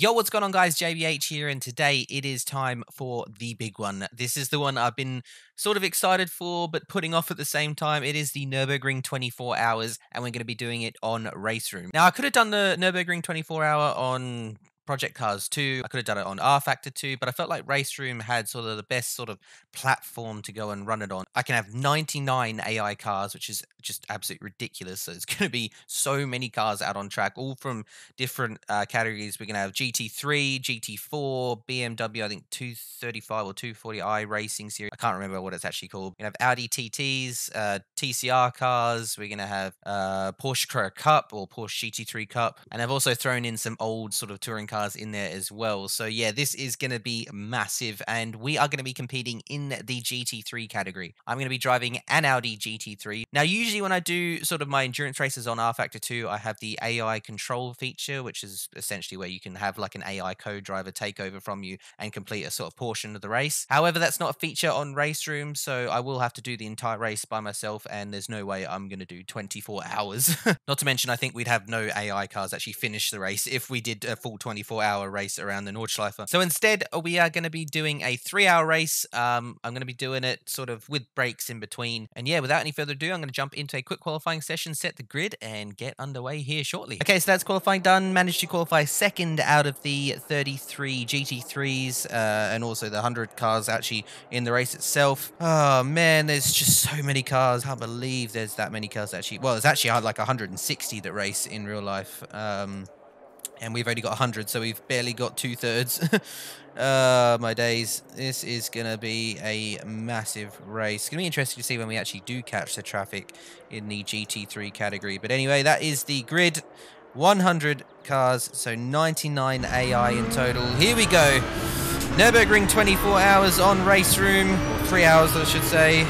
Yo, what's going on, guys? JBH here, and today it is time for the big one. This is the one I've been sort of excited for, but putting off at the same time. It is the Nurburgring 24 hours, and we're going to be doing it on RaceRoom. Now, I could have done the Nurburgring 24 hour on Project Cars 2. I could have done it on rFactor 2, but I felt like RaceRoom had sort of the best sort of platform to go and run it on. I can have 99 AI cars, which is just absolutely ridiculous. So it's going to be so many cars out on track, all from different uh, categories. We're going to have GT3, GT4, BMW, I think 235 or 240i racing series. I can't remember what it's actually called. We're going to have Audi TTs, uh, TCR cars. We're going to have uh, Porsche Carrera Cup or Porsche GT3 Cup. And I've also thrown in some old sort of touring cars cars in there as well. So yeah, this is going to be massive and we are going to be competing in the GT3 category. I'm going to be driving an Audi GT3. Now, usually when I do sort of my endurance races on rFactor 2, I have the AI control feature, which is essentially where you can have like an AI co-driver take over from you and complete a sort of portion of the race. However, that's not a feature on RaceRoom, so I will have to do the entire race by myself and there's no way I'm going to do 24 hours. not to mention, I think we'd have no AI cars actually finish the race if we did a full 24 24 hour race around the Nordschleife. So instead, uh, we are going to be doing a three hour race. Um, I'm going to be doing it sort of with breaks in between. And yeah, without any further ado, I'm going to jump into a quick qualifying session, set the grid, and get underway here shortly. Okay, so that's qualifying done. Managed to qualify second out of the 33 GT3s uh, and also the 100 cars actually in the race itself. Oh man, there's just so many cars. I can't believe there's that many cars actually. Well, there's actually uh, like 160 that race in real life. Um, and we've only got 100, so we've barely got two-thirds. uh, my days. This is going to be a massive race. It's going to be interesting to see when we actually do catch the traffic in the GT3 category. But anyway, that is the grid. 100 cars, so 99 AI in total. Here we go. Nürburgring 24 hours on RaceRoom, or three hours I should say.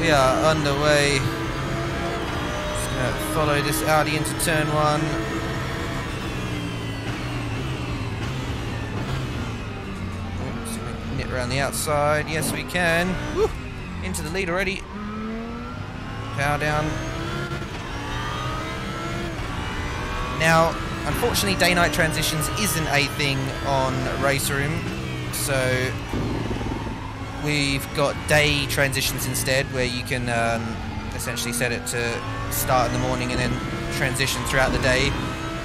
We are underway. Just gonna follow this Audi into turn one. around the outside. Yes, we can. Woo! Into the lead already. Power down. Now, unfortunately, day-night transitions isn't a thing on RaceRoom, so we've got day transitions instead, where you can um, essentially set it to start in the morning and then transition throughout the day.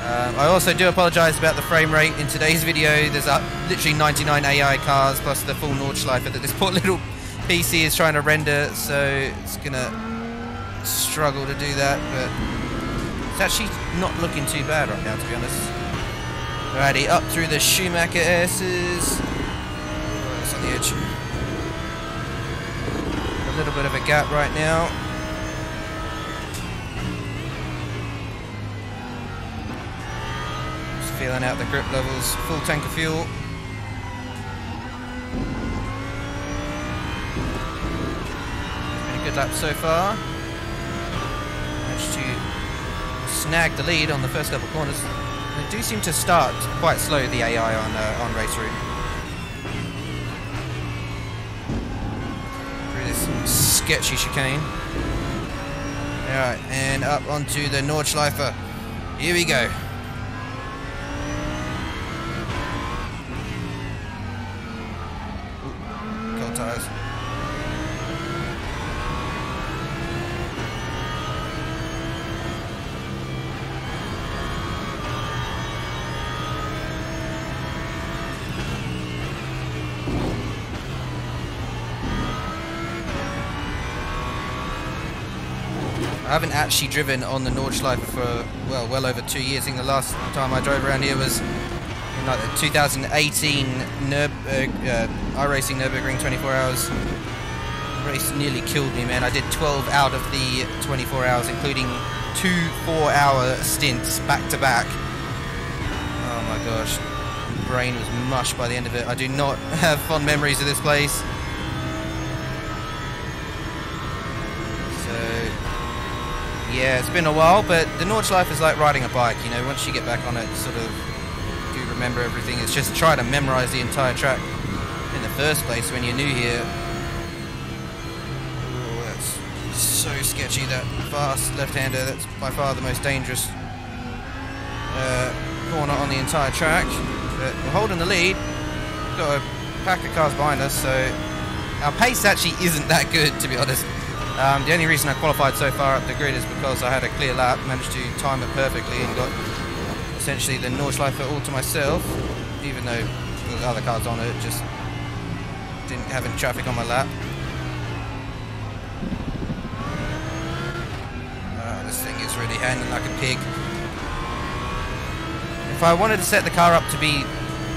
Um, I also do apologise about the frame rate in today's video. There's uh, literally 99 AI cars plus the full Nordschleife that this poor little PC is trying to render, so it's going to struggle to do that, but it's actually not looking too bad right now, to be honest. Alrighty, up through the Schumacher S's. Oh, it's on the edge. A little bit of a gap right now. Feeling out the grip levels, full tank of fuel. Good lap so far. Managed to snag the lead on the first couple corners. They do seem to start quite slow, the AI on, uh, on RaceRoom. Through this sketchy chicane. Alright, and up onto the Nordschleife. Here we go. I haven't actually driven on the Nordschleife for, well, well over two years. I think the last time I drove around here was in like the 2018 Nürb uh, uh, iRacing Nürburgring 24 hours. Race nearly killed me, man. I did 12 out of the 24 hours, including two four-hour stints back to back. Oh my gosh. Brain was mush by the end of it. I do not have fond memories of this place. Yeah, it's been a while, but the Nordschleife is like riding a bike, you know, once you get back on it, sort of do remember everything. It's just try to memorize the entire track in the first place when you're new here. Oh, that's so sketchy, that fast left-hander, that's by far the most dangerous uh, corner on the entire track. But we're holding the lead. Got a pack of cars behind us, so our pace actually isn't that good, to be honest. Um, the only reason I qualified so far up the grid is because I had a clear lap, managed to time it perfectly, and got essentially the Nordschleife all to myself, even though the other cars on it just didn't have any traffic on my lap. Uh, this thing is really handling like a pig. If I wanted to set the car up to be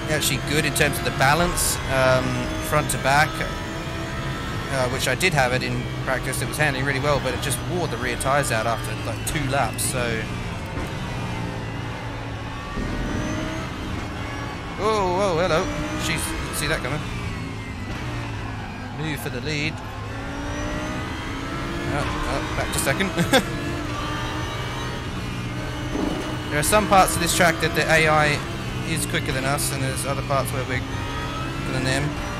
actually good in terms of the balance, um, front to back, uh, which I did have it in practice. It was handling really well, but it just wore the rear tyres out after like two laps. So, oh, oh, hello. She's see that coming. Move for the lead. Oh, oh, back to second. there are some parts of this track that the AI is quicker than us, and there's other parts where we're quicker than them.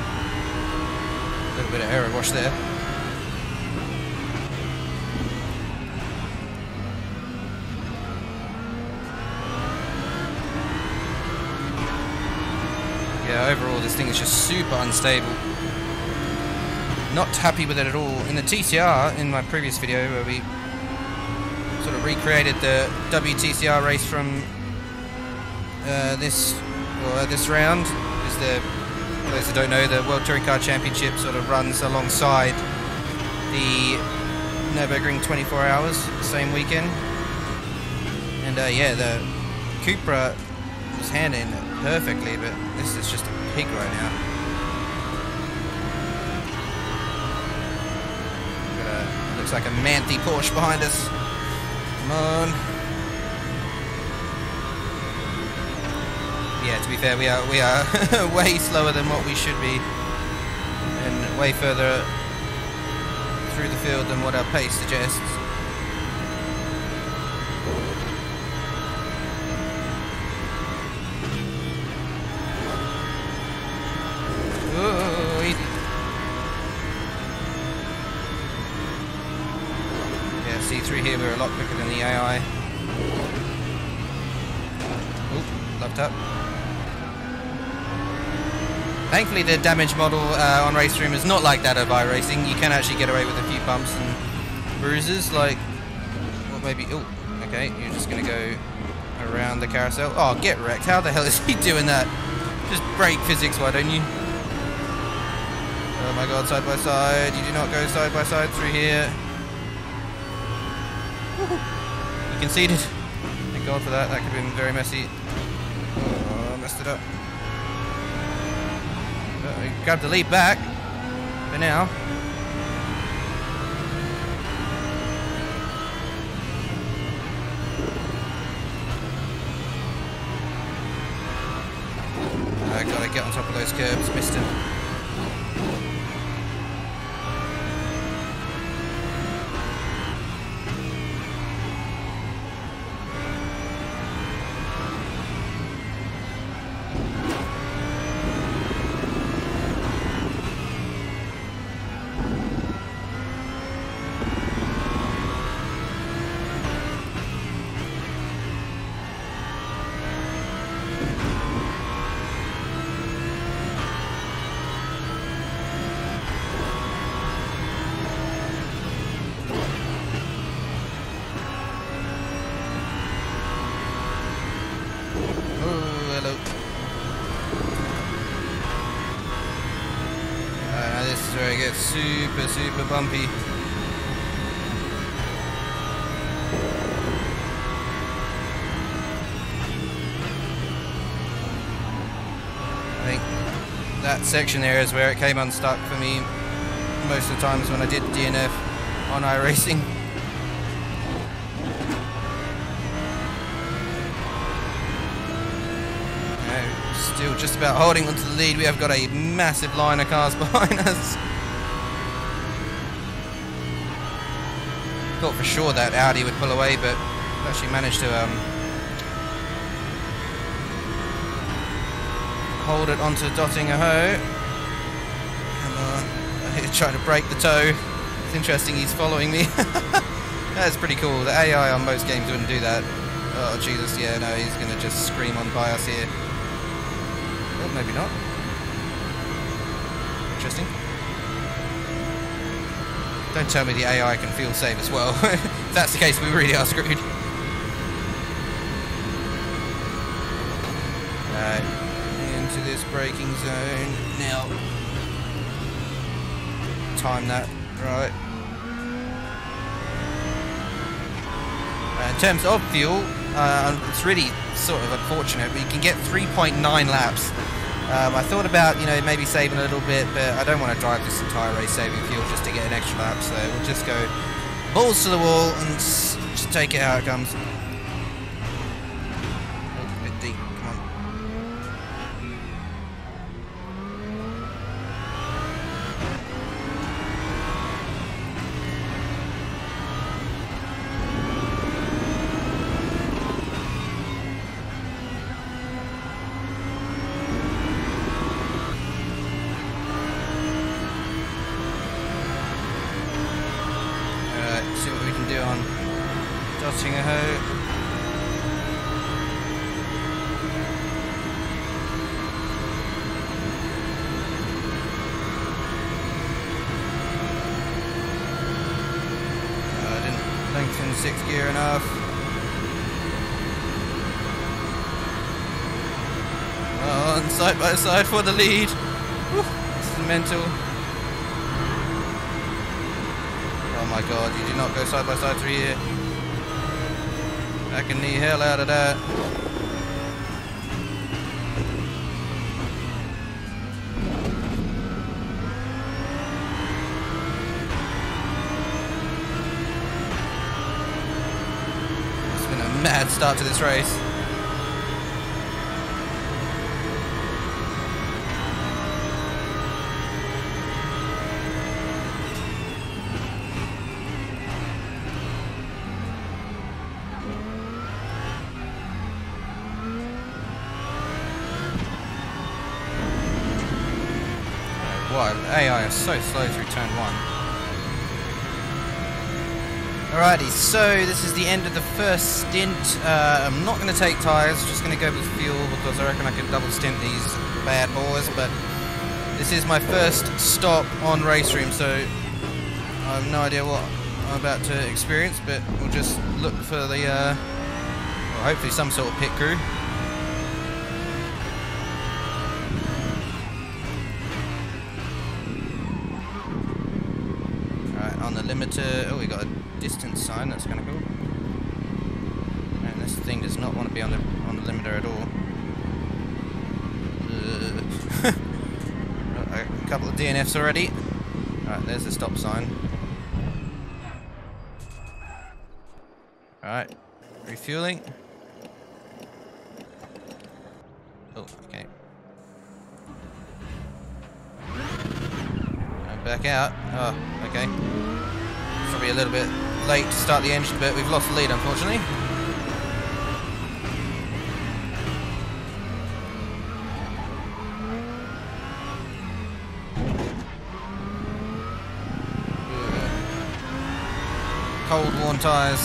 Little bit of error wash there. Yeah, overall this thing is just super unstable. Not happy with it at all. In the TCR, in my previous video where we sort of recreated the WTCR race from uh, this well, uh, this round, is the for those who don't know, the World Touring Car Championship sort of runs alongside the Nürburgring 24 Hours, same weekend. And uh, yeah, the Cupra was handling it perfectly, but this is just a pig right now. Looks like a Manthey Porsche behind us. Come on. To be fair, we are we are way slower than what we should be, and way further through the field than what our pace suggests. The damage model uh, on RaceRoom is not like that of iRacing. You can actually get away with a few bumps and bruises, like, well, maybe, oh, okay, you're just going to go around the carousel. Oh, get wrecked. How the hell is he doing that? Just break physics, why don't you? Oh my god, side by side. You do not go side by side through here. You conceded. Thank god for that. That could have been very messy. Oh, messed it up. Uh, grab the lead back for now. I gotta get on top of those curbs, missed him. Section there is where it came unstuck for me most of the times when I did DNF on iRacing. still just about holding onto the lead. We have got a massive line of cars behind us. Thought for sure that Audi would pull away, but actually managed to um, hold it onto Döttinger-Höhe. Come on. I try to break the tow. It's interesting he's following me. That's pretty cool. The AI on most games wouldn't do that. Oh, Jesus, yeah, no, he's going to just scream on by us here. Oh, maybe not. Interesting. Don't tell me the AI can feel safe as well. if that's the case, we really are screwed. Braking zone. Now, time that right. Uh, in terms of fuel, uh, it's really sort of unfortunate. but you can get 3.9 laps. Um, I thought about, you know, maybe saving a little bit, but I don't want to drive this entire race saving fuel just to get an extra lap. So we'll just go balls to the wall and just take it how it comes. Side for the lead. This is mental. Oh my god, you do not go side by side through here. I can knee hell out of that. It's been a mad start to this race. So slow through turn one. Alrighty, so this is the end of the first stint. Uh, I'm not going to take tyres, just going to go with fuel because I reckon I can double stint these bad boys. But this is my first stop on RaceRoom, so I have no idea what I'm about to experience. But we'll just look for the, uh, well, hopefully some sort of pit crew. Limiter. Oh, we got a distance sign. That's kind of cool. And this thing does not want to be on the on the limiter at all. Uh, a couple of DNFs already. Alright, there's the stop sign. Alright, refueling. Oh, okay. Back out. Oh, okay. Probably a little bit late to start the engine, but we've lost the lead, unfortunately. Cold, worn tyres.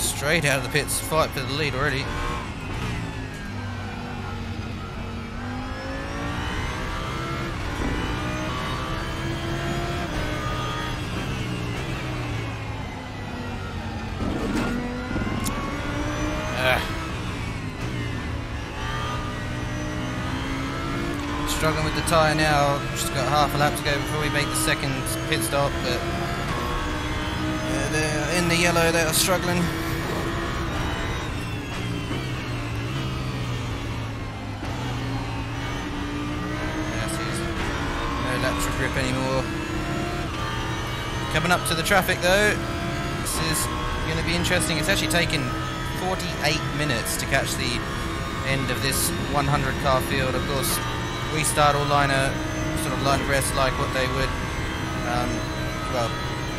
Straight out of the pits, fight for the lead already. Ah. Struggling with the tyre now. Just got half a lap to go before we make the second pit stop, but uh, they're in the yellow. They are struggling. No grip anymore. Coming up to the traffic though. This is going to be interesting. It's actually taken 48 minutes to catch the end of this 100 car field. Of course, we start all liner sort of line rest like what they would, um, well,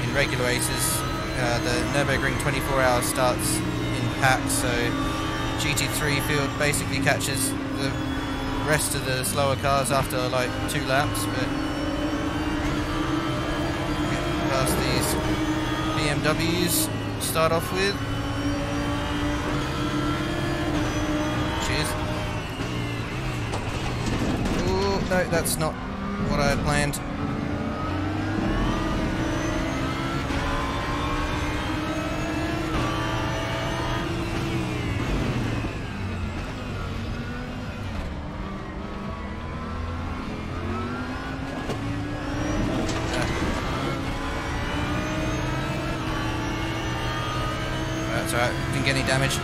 in regular races. Uh, the Nürburgring 24 hours starts in packs, so GT3 field basically catches the rest of the slower cars after like two laps. But past these BMWs start off with. No, that's not what I had planned. That's alright, didn't get any damage.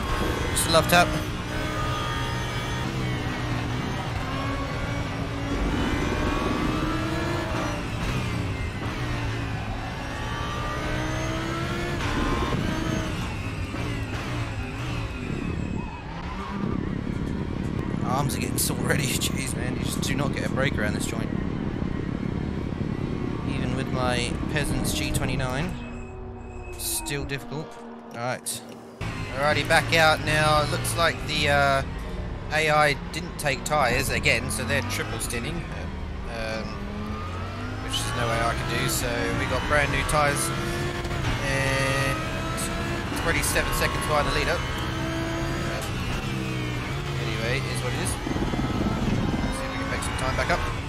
Are getting sore already. Jeez, man, you just do not get a break around this joint. Even with my Peasants G29, still difficult. Alright. Alrighty, back out now. Looks like the uh, AI didn't take tyres again, so they're triple stinting. Um, which is no way I can do, so we got brand new tyres. And 27 seconds behind the leader. Is what it is. See if we can make some time back up.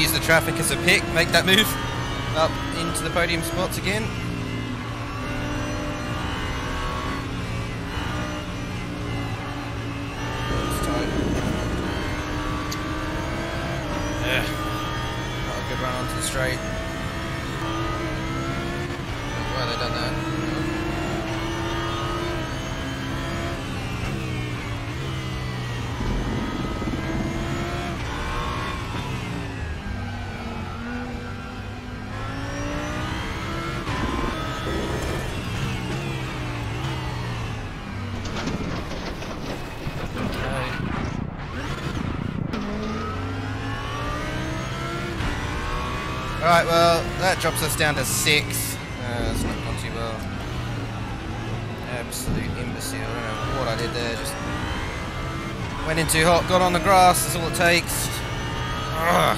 Use the traffic as a pick, make that move up into the podium spots again. Drops us down to six. Uh, that's not gone too well. Absolute imbecile. I don't know what I did there. Just went in too hot, got on the grass, that's all it takes. Ugh.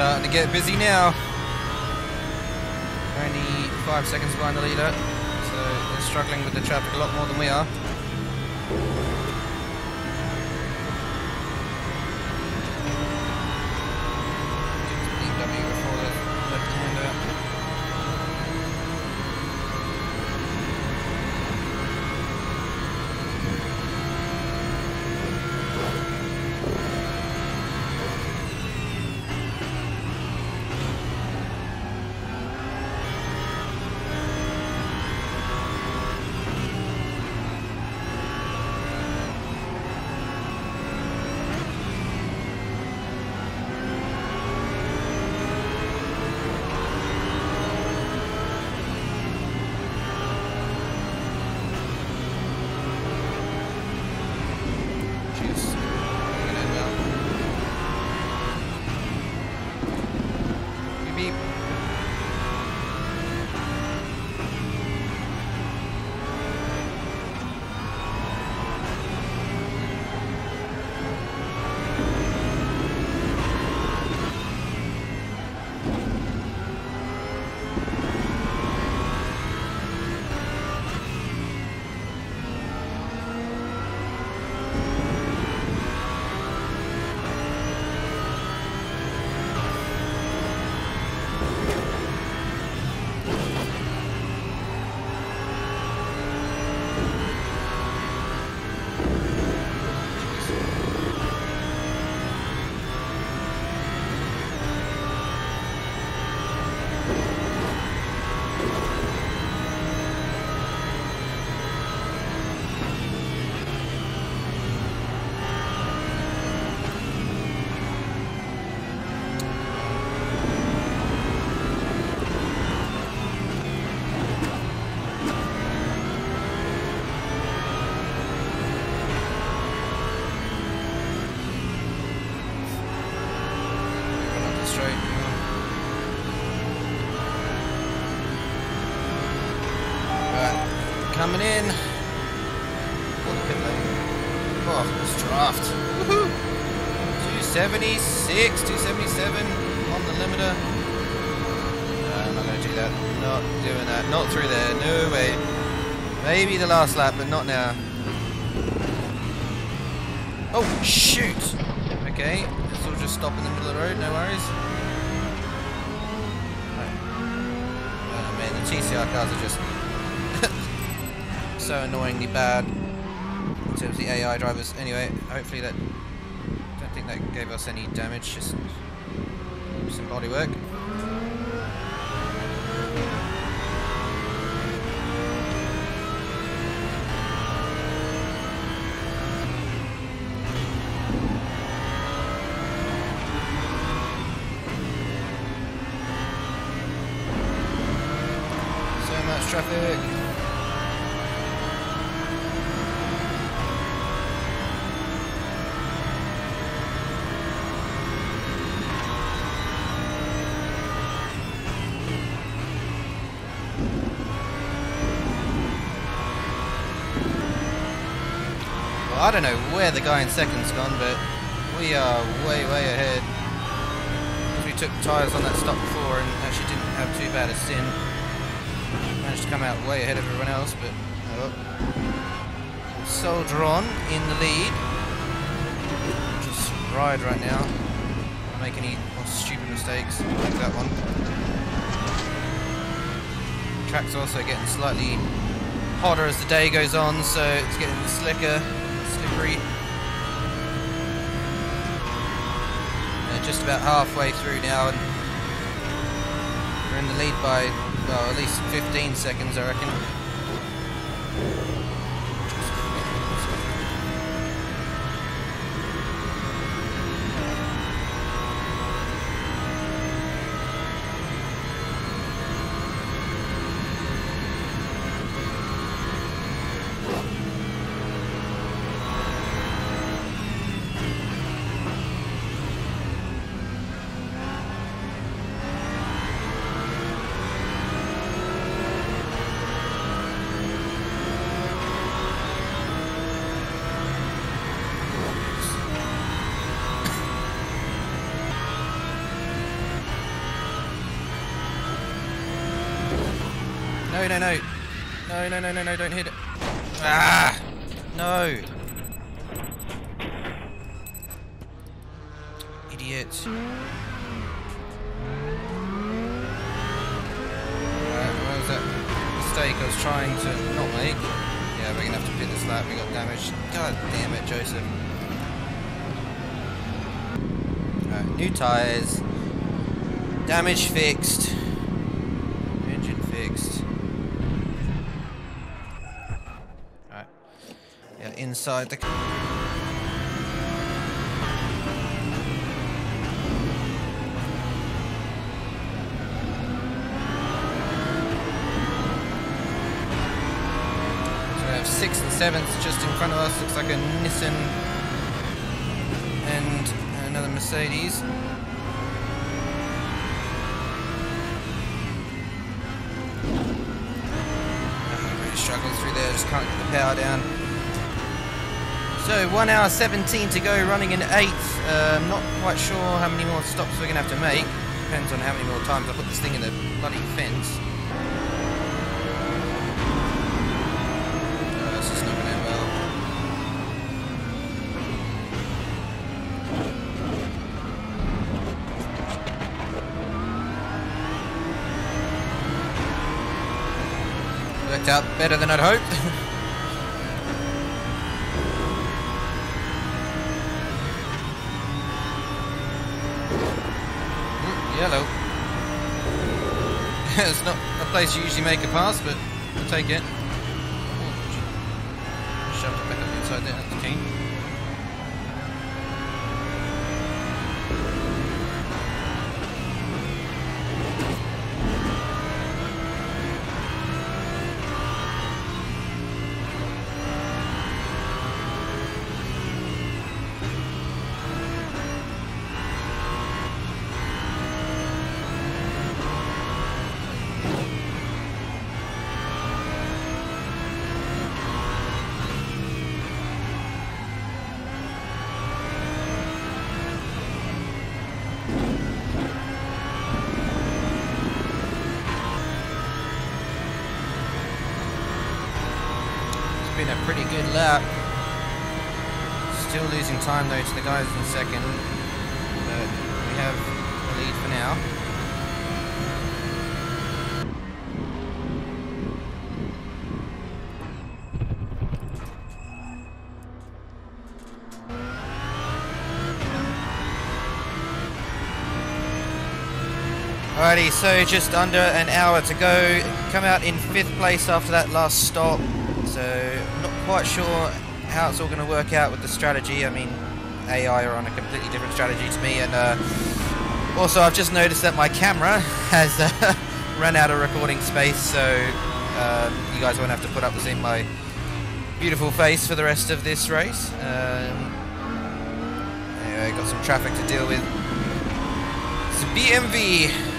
Starting to get busy now. Only five seconds behind the leader, so they're struggling with the traffic a lot more than we are. No, uh, I'm not going to do that. Not doing that. Not through there. No way. Maybe the last lap, but not now. Oh, shoot! Okay, this will just stop in the middle of the road, no worries. Oh man, the TCR cars are just so annoyingly bad in terms of the AI drivers. Anyway, hopefully that. Don't think that gave us any damage, just some body work. So much traffic. Well, The guy in second's gone, but we are way, way ahead. We took tyres on that stop before and actually didn't have too bad a sin. Managed to come out way ahead of everyone else, but oh. Soldier on in the lead. Just ride right now. Don't make any more stupid mistakes like that one. Track's also getting slightly hotter as the day goes on, so it's getting slicker, slippery. Uh, just about halfway through now, and we're in the lead by, well, at least 15 seconds, I reckon. No, no, no, no, no, don't hit it. Ah! No! Idiot. Alright, what was that mistake I was trying to not make? Yeah, we're gonna have to pin this lap, we got damage. God damn it, Joseph. Alright, new tyres. Damage fixed. Engine fixed. Alright. Yeah, inside the So we have sixth and seventh just in front of us. Looks like a Nissan and another Mercedes. Struggling through there. Just can't get the power down. So one hour 17 to go, running in eighth. Um, not quite sure how many more stops we're gonna have to make. Depends on how many more times I put this thing in the bloody fence. Going well. Worked out better than I'd hoped. Ooh, Yellow. it's not a place you usually make a pass, but we'll take it. Time though to the guys in second. But we have the lead for now. Alrighty, so just under an hour to go. Come out in fifth place after that last stop. So not quite sure how it's all going to work out with the strategy. I mean, AI are on a completely different strategy to me, and uh, also I've just noticed that my camera has uh, run out of recording space, so um, you guys won't have to put up with seeing my beautiful face for the rest of this race. Um, anyway, got some traffic to deal with. It's a BMW.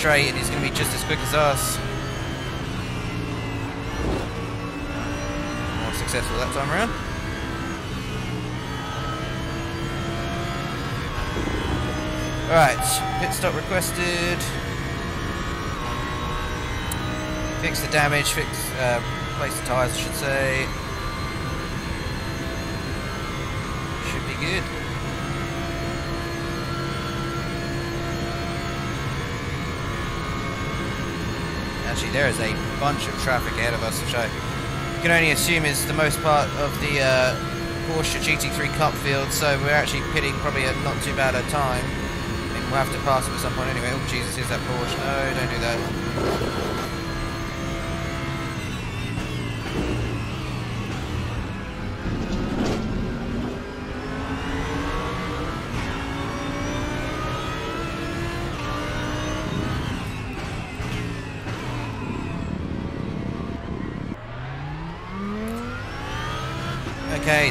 Straight and he's going to be just as quick as us. More successful that time around. Alright, pit stop requested. Fix the damage, fix, uh, replace the tyres I should say. There is a bunch of traffic ahead of us, which I can only assume is the most part of the uh, Porsche GT3 Cup field, so we're actually pitting probably at not too bad a time. I mean, we'll have to pass them at some point anyway. Oh, Jesus, is that Porsche? No, don't do that.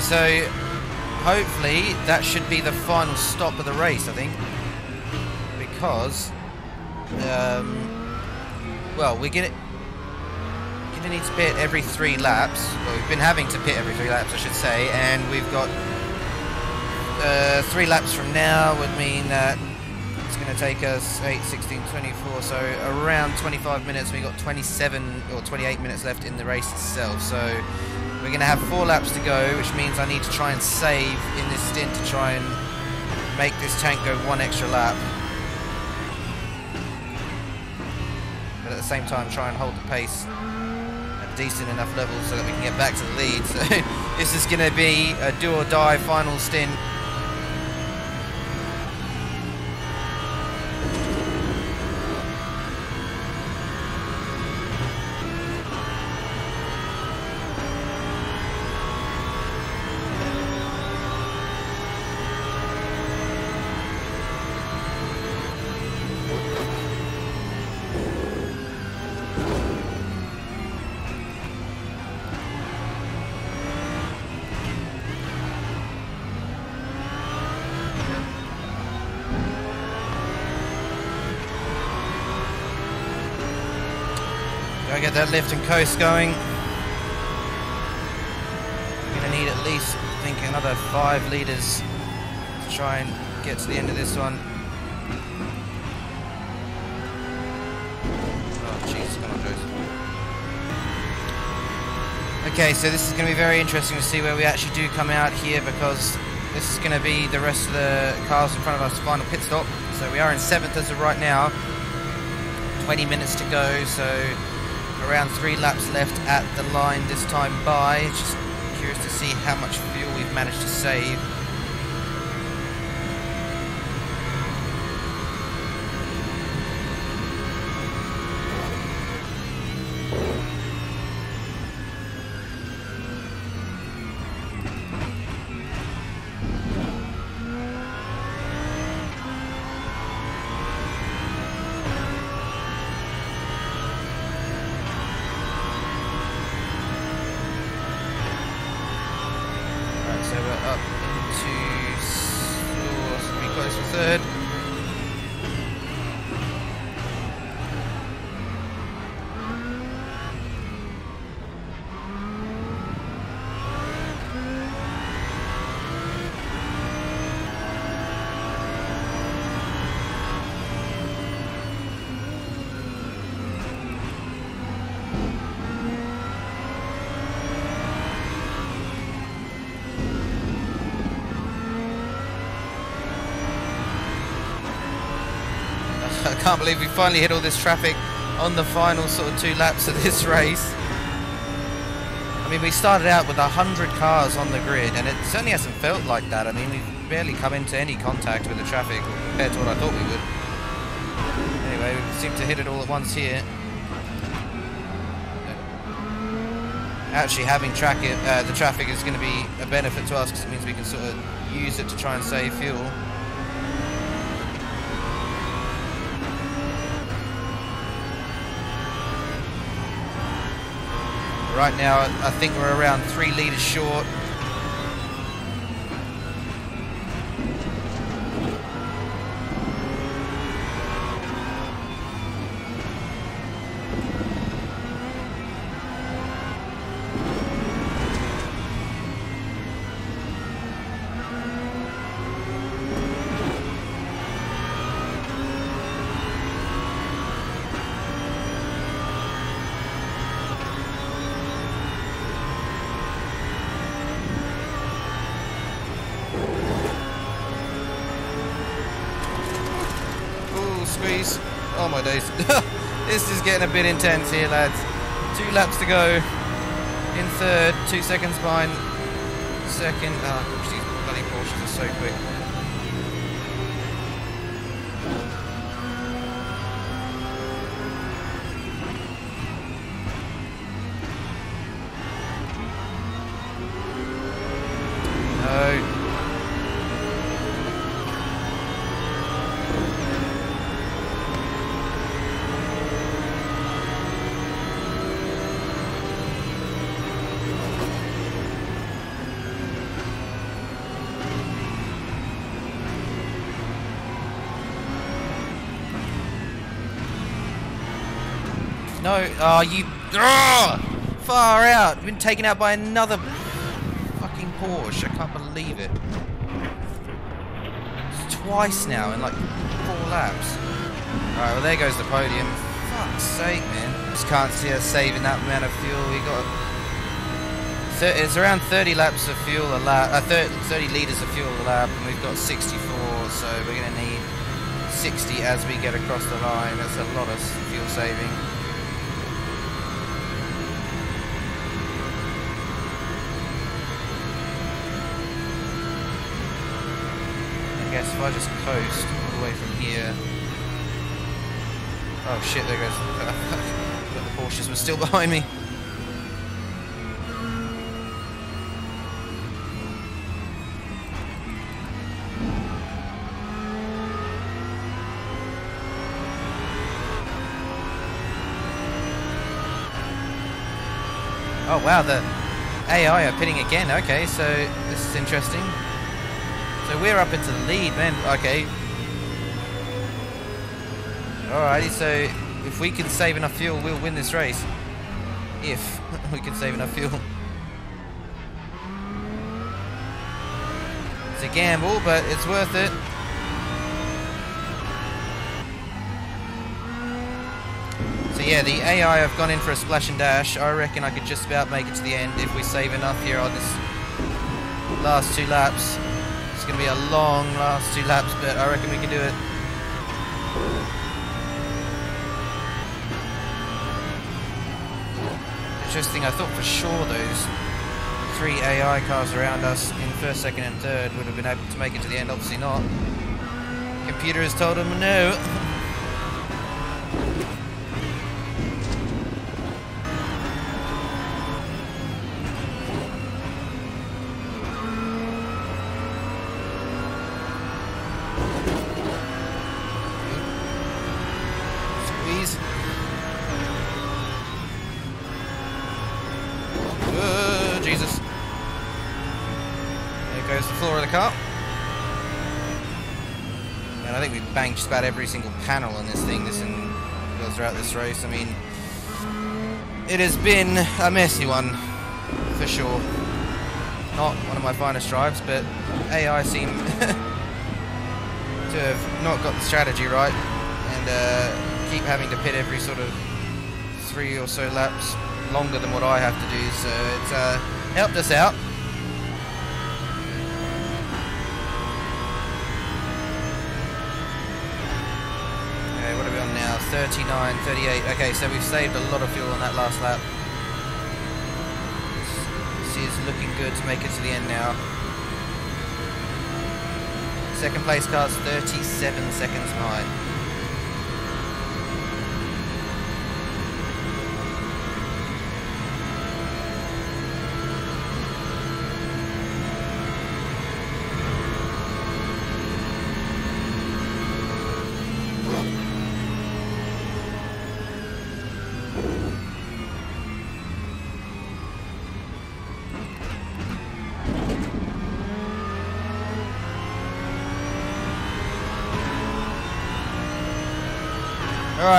So hopefully that should be the final stop of the race, I think. Because, um, well, we're gonna, gonna need to pit every three laps. Well, we've been having to pit every three laps, I should say, and we've got uh, three laps from now would mean that it's going to take us 8, 16, 24, so around 25 minutes. We've got 27 or 28 minutes left in the race itself, so we're going to have four laps to go, which means I need to try and save in this stint to try and make this tank go one extra lap. But at the same time, try and hold the pace at a decent enough level so that we can get back to the lead. So this is going to be a do or die final stint. Get that left and coast going. Gonna need at least, I think, another five litres to try and get to the end of this one. Oh, come on, Joyce. Okay, so this is going to be very interesting to see where we actually do come out here because this is going to be the rest of the cars in front of us final pit stop. So we are in seventh as of right now. 20 minutes to go, so around three laps left at the line this time by. Just curious to see how much fuel we've managed to save. Can't believe we finally hit all this traffic on the final sort of two laps of this race. I mean, we started out with 100 cars on the grid, and it certainly hasn't felt like that. I mean, we've barely come into any contact with the traffic compared to what I thought we would. Anyway, we seem to hit it all at once here. Actually, having track uh, the traffic is going to be a benefit to us because it means we can sort of use it to try and save fuel. Right now, I think we're around three litres short. My days. this is getting a bit intense here, lads. Two laps to go. In third, two seconds behind second. Ah, oh, these bloody Porsches are so quick. Oh you, oh, far out. Been taken out by another fucking Porsche. I can't believe it. It's twice now in like four laps. Alright, well there goes the podium. Fuck's sake, man. Just can't see us saving that amount of fuel. We got it's around 30 laps of fuel a lap, uh, 30, 30 litres of fuel a lap, and we've got 64, so we're going to need 60 as we get across the line. That's a lot of fuel saving. If I just coast all the way from here. Oh shit, there goes. but the Porsches were still behind me. Oh wow, the AI are pitting again. Okay, so this is interesting. We're up into the lead, man. Okay. Alrighty, so if we can save enough fuel, we'll win this race. If we can save enough fuel. It's a gamble, but it's worth it. So yeah, the AI have gone in for a splash and dash. I reckon I could just about make it to the end if we save enough here on this last two laps going to be a long last two laps, but I reckon we can do it. Interesting, I thought for sure those three AI cars around us in first, second and third would have been able to make it to the end, obviously not. Computer has told them no. Car. And I think we banged just about every single panel on this thing this and throughout this race. I mean, it has been a messy one, for sure. Not one of my finest drives, but AI seem to have not got the strategy right and uh, keep having to pit every sort of three or so laps longer than what I have to do. So it's uh, helped us out. Okay, what are we on now? 39, 38. Okay, so we've saved a lot of fuel on that last lap. This is looking good to make it to the end now. Second place car's 37 seconds behind.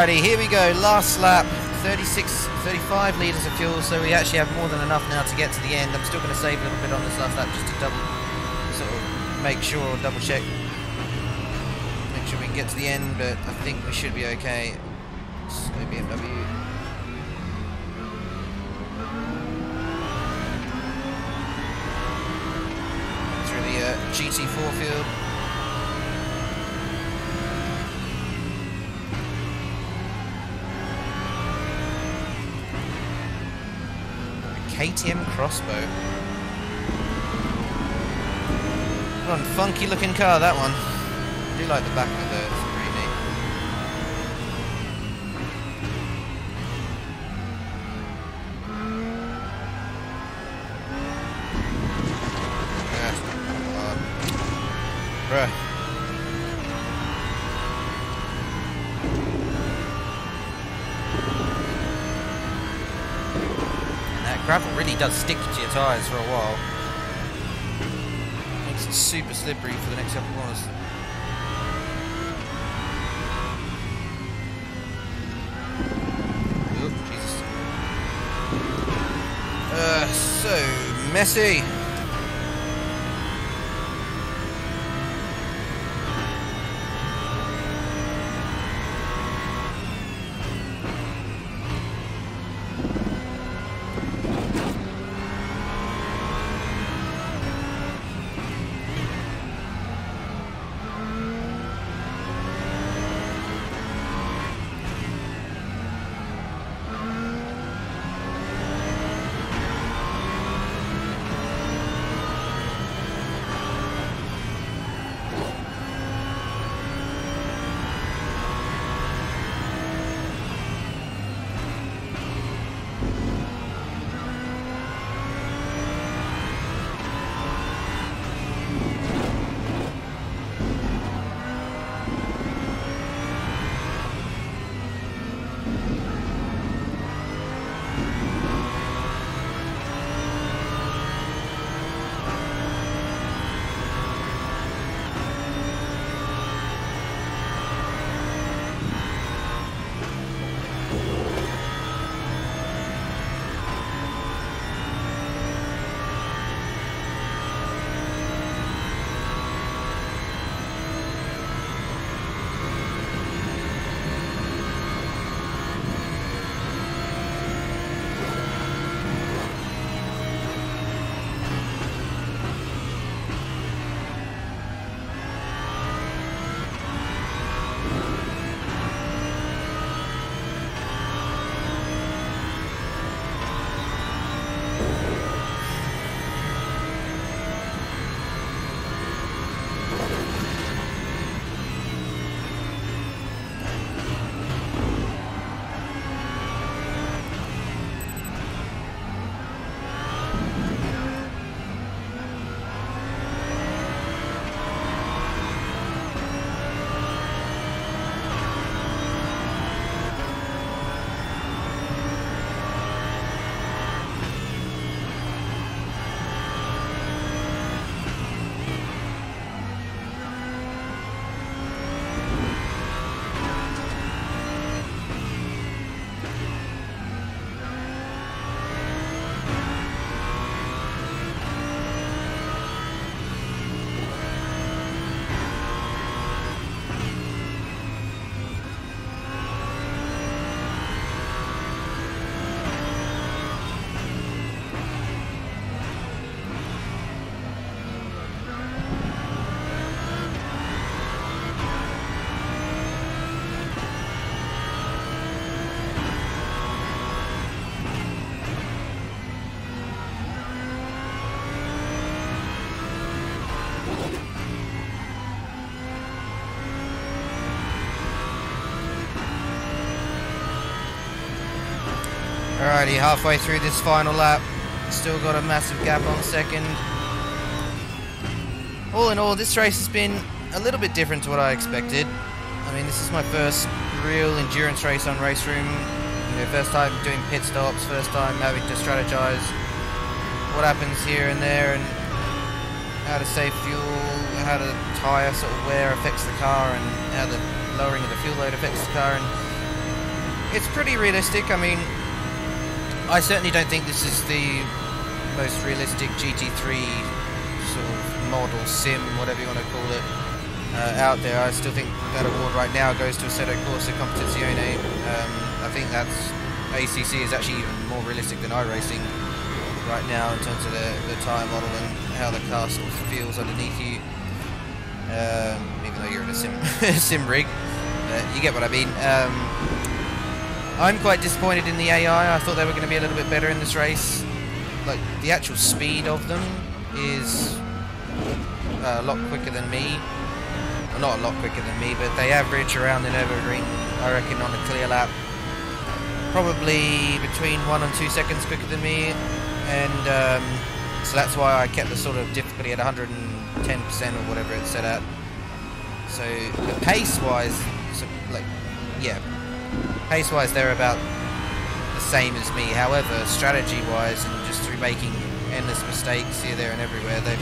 Alrighty, here we go. Last lap. 36, 35 litres of fuel, so we actually have more than enough now to get to the end. I'm still going to save a little bit on this last lap just to double, sort of make sure, double check, make sure we can get to the end, but I think we should be okay. Slow BMW. Through the uh, GT4 field. KTM X-Bow. One funky looking car, that one. I do like the back of it does stick to your tyres for a while. Makes it super slippery for the next couple of corners. Oop, Jesus. Uh, so messy. Alrighty, halfway through this final lap. Still got a massive gap on second. All in all, this race has been a little bit different to what I expected. I mean, this is my first real endurance race on RaceRoom. You know, first time doing pit stops, first time having to strategize what happens here and there and how to save fuel, how the tyre sort of wear affects the car and how the lowering of the fuel load affects the car and it's pretty realistic. I mean, I certainly don't think this is the most realistic GT3 sort of model sim, whatever you want to call it, uh, out there. I still think that award right now goes to Assetto Corsa Competizione. Um, I think that's ACC is actually even more realistic than iRacing right now in terms of the, the tyre model and how the car sort of feels underneath you. Um, even though you're in a sim sim rig, but you get what I mean. Um, I'm quite disappointed in the AI. I thought they were going to be a little bit better in this race. like the actual speed of them is uh, a lot quicker than me. Well, not a lot quicker than me, but they average around the Nürburgring, I reckon, on a clear lap. Probably between one and two seconds quicker than me, and um, so that's why I kept the sort of difficulty at 110% or whatever it's set at. So the pace-wise, so like, yeah, pace-wise they're about the same as me. However, strategy-wise and just through making endless mistakes here, there, and everywhere, they're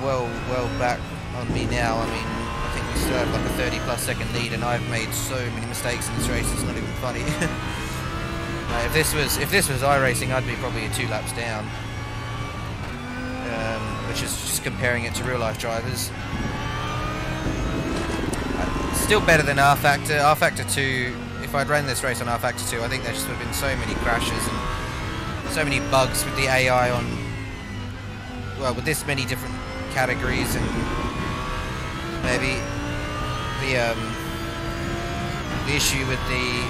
well, well back on me now. I mean, I think we still have like a 30 plus second lead, and I've made so many mistakes in this race. It's not even funny. if this was if this was iRacing, I'd be probably two laps down. Um, which is just comparing it to real life drivers. Still better than rFactor. R Factor 2, if I'd ran this race on rFactor 2, I think there just would have been so many crashes and so many bugs with the AI on, well, with this many different categories and maybe the um, the issue with the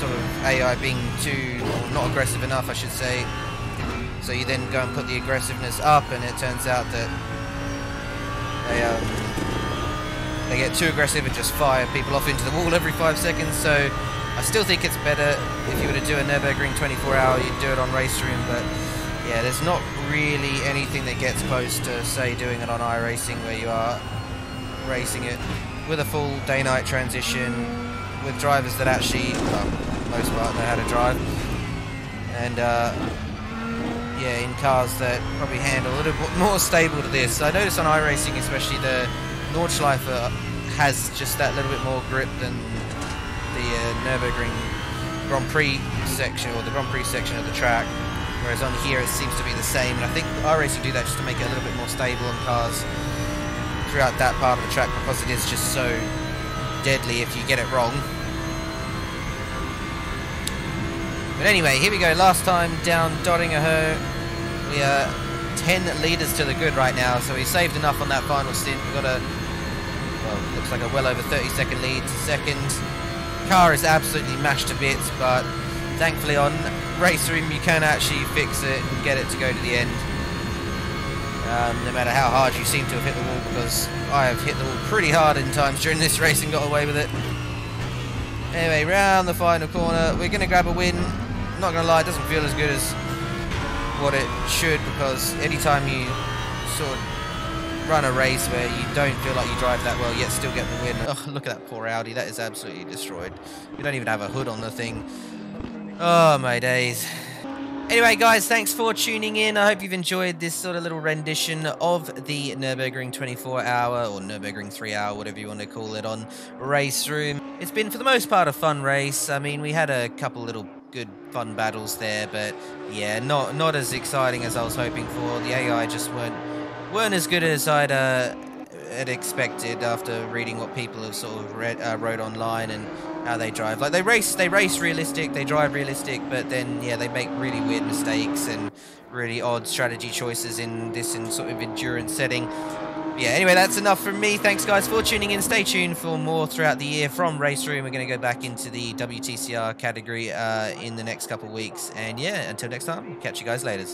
sort of AI being too not aggressive enough, I should say. So you then go and put the aggressiveness up, and it turns out that they um, they get too aggressive and just fire people off into the wall every five seconds. So I still think it's better if you were to do a Nürburgring 24 hour, you'd do it on RaceRoom, but yeah, there's not really anything that gets close to, say, doing it on iRacing where you are racing it with a full day-night transition with drivers that actually, well, most part, know how to drive. And, uh, yeah, in cars that probably handle a little bit more stable to this. I notice on iRacing, especially the Nordschleife has just that little bit more grip than the uh, Nürburgring Grand Prix section, or the Grand Prix section of the track. Whereas on here it seems to be the same, and I think our iRacing do that just to make it a little bit more stable on cars throughout that part of the track because it is just so deadly if you get it wrong. But anyway, here we go. Last time down Döttinger We are 10 leaders to the good right now, so we saved enough on that final stint. We've got a, well, looks like a well over 30 second lead to second. Car is absolutely mashed to bits, but thankfully on RaceRoom you can actually fix it and get it to go to the end. Um, no matter how hard you seem to have hit the wall, because I have hit the wall pretty hard in times during this race and got away with it. Anyway, round the final corner, we're going to grab a win. Not going to lie, it doesn't feel as good as what it should, because anytime you sort of run a race where you don't feel like you drive that well, yet still get the win. Oh, look at that poor Audi, that is absolutely destroyed. You don't even have a hood on the thing. Oh, my days. Anyway, guys, thanks for tuning in. I hope you've enjoyed this sort of little rendition of the Nürburgring 24 hour or Nürburgring 3 hour, whatever you want to call it, on RaceRoom. It's been, for the most part, a fun race. I mean, we had a couple little good fun battles there, but yeah, not not as exciting as I was hoping for. The AI just weren't weren't as good as I'd uh, had expected after reading what people have sort of read uh, wrote online and how they drive. Like they race, they race realistic, they drive realistic, but then yeah, they make really weird mistakes and really odd strategy choices in this in sort of endurance setting. Yeah, anyway, that's enough from me. Thanks, guys, for tuning in. Stay tuned for more throughout the year from RaceRoom. We're going to go back into the WTCR category uh, in the next couple of weeks. And yeah, until next time, catch you guys later.